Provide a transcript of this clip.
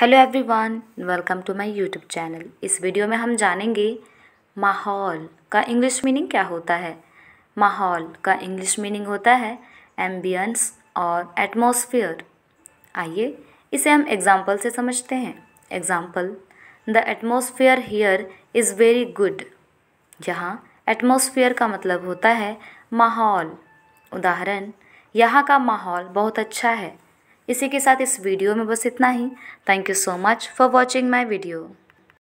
Hello everyone welcome to my YouTube channel इस video में हम जानेंगे माहौल का इंग्लिश मीनिंग क्या होता है। माहौल का इंग्लिश मीनिंग होता है एम्बियंस और एटमॉस्फेयर आइए इसे हम एग्ज़ाम्पल से समझते हैं। Example the atmosphere here is very good यहाँ एटमॉस्फेयर का मतलब होता है माहौल। उदाहरण, यहाँ का माहौल बहुत अच्छा है। इसी के साथ इस वीडियो में बस इतना ही। Thank you so much for watching my video